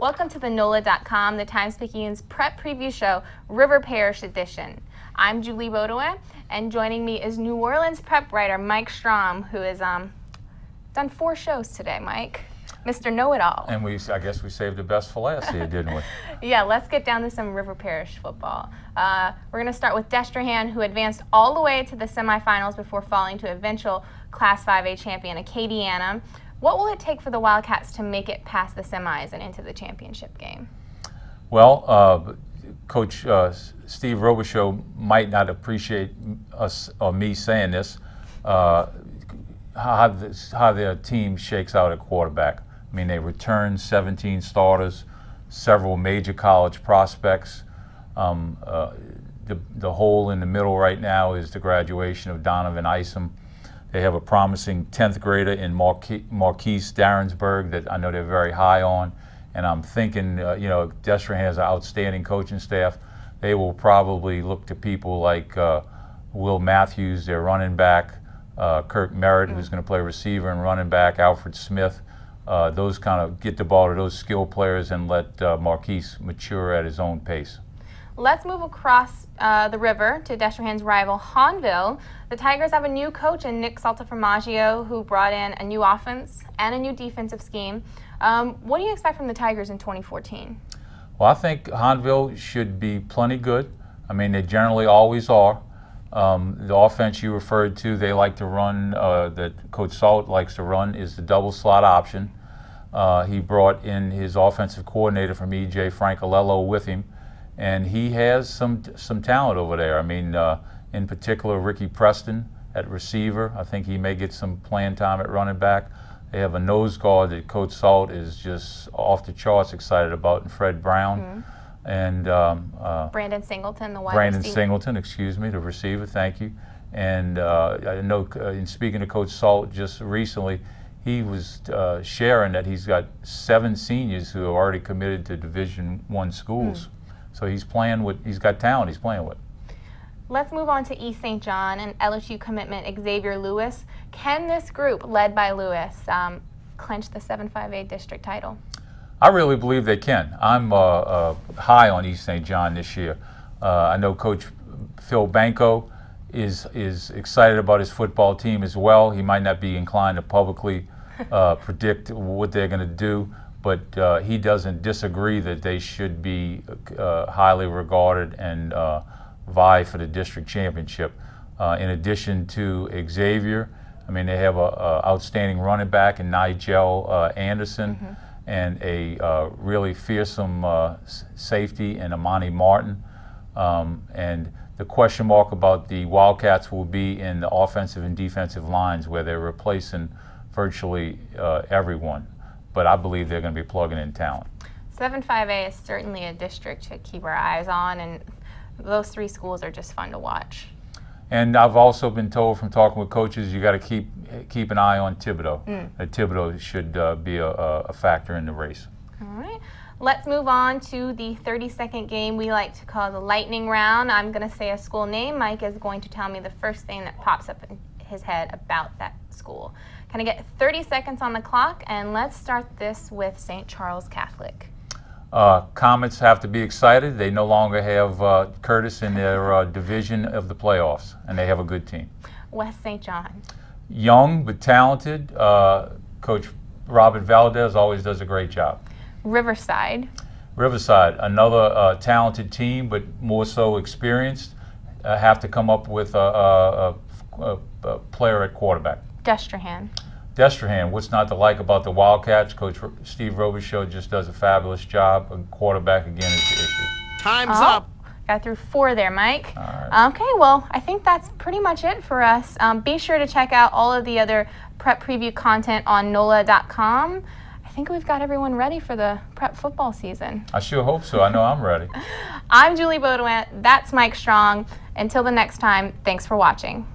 Welcome to the NOLA.com, the Times Picayune's prep preview show, River Parish Edition. I'm Julie Boudwin, and joining me is New Orleans prep writer Mike Strom, who has um, done four shows today, Mike. Mr. Know-It-All. And we, I guess we saved the best for last here, didn't we? yeah, let's get down to some River Parish football. Uh, we're going to start with Destrehan, who advanced all the way to the semifinals before falling to eventual Class 5A champion Acadiana. What will it take for the Wildcats to make it past the semis and into the championship game? Well, uh, Coach uh, Steve Robichaux might not appreciate us or me saying this, uh, how, this, how their team shakes out at quarterback. I mean, they return 17 starters, several major college prospects. Um, uh, the, the hole in the middle right now is the graduation of Donovan Isom. They have a promising 10th grader in Marquise Darrensburg that I know they're very high on. And I'm thinking, uh, you know, Destrehan has an outstanding coaching staff. They will probably look to people like uh, Will Matthews, their running back, uh, Kirk Merritt, mm -hmm. who's going to play receiver and running back, Alfred Smith uh, those kind of get the ball to those skill players and let uh, Marquise mature at his own pace. Let's move across uh, the river to Destrehan's rival, Hahnville. The Tigers have a new coach in Nick Saltaformaggio who brought in a new offense and a new defensive scheme. Um, what do you expect from the Tigers in 2014? Well, I think Hahnville should be plenty good. I mean, they generally always are. Um, the offense you referred to, they like to run, uh, that Coach Salt likes to run, is the double slot option. Uh, he brought in his offensive coordinator from EJ Francolello with him, and he has some some talent over there. I mean, uh, in particular, Ricky Preston at receiver. I think he may get some playing time at running back. They have a nose guard that Coach Salt is just off the charts excited about, and Fred Brown. Mm -hmm and um, uh, Brandon Singleton, the wide Brandon receiver. Singleton, excuse me, the receiver. Thank you. And uh, I know, uh, in speaking to Coach Salt just recently, he was uh, sharing that he's got seven seniors who are already committed to Division One schools. Hmm. So he's playing with. He's got talent. He's playing with. Let's move on to East St. John and LSU commitment Xavier Lewis. Can this group, led by Lewis, um, clinch the 7-5A district title? I really believe they can. I'm uh, uh, high on East St. John this year. Uh, I know Coach Phil Banco is is excited about his football team as well. He might not be inclined to publicly uh, predict what they're going to do, but uh, he doesn't disagree that they should be uh, highly regarded and vie for the district championship. in addition to Xavier, I mean they have an outstanding running back in Nigel Anderson. Mm -hmm and a uh, really fearsome uh, safety in Amani Martin. Um, and the question mark about the Wildcats will be in the offensive and defensive lines where they're replacing virtually uh, everyone. But I believe they're going to be plugging in talent. 7-5A is certainly a district to keep our eyes on, and those three schools are just fun to watch. And I've also been told from talking with coaches, you got to keep keep an eye on Thibodaux. Mm. Uh, Thibodaux should uh, be a, a, factor in the race. All right. Let's move on to the 30-second game we like to call the lightning round. I'm going to say a school name. Mike is going to tell me the first thing that pops up in his head about that school. Can I get 30 seconds on the clock? And let's start this with St. Charles Catholic. Uh, Comets have to be excited. They no longer have uh, Curtis in their uh, division of the playoffs, and they have a good team. West St. John. Young but talented. Uh, Coach Robert Valdez always does a great job. Riverside. Riverside, another uh, talented team, but more so experienced. Uh, have to come up with a, a, a, a player at quarterback. Destrehan. Destrehan, what's not to like about the Wildcats? Coach Steve Robichaux just does a fabulous job. A quarterback, again, is the issue. Time's oh, up. Got through four there, Mike. Okay, well, I think that's pretty much it for us. Um, be sure to check out all of the other prep preview content on NOLA.com. I think we've got everyone ready for the prep football season. I sure hope so. I know I'm ready. I'm Julie Boudwin. That's Mike Strom. Until the next time, thanks for watching.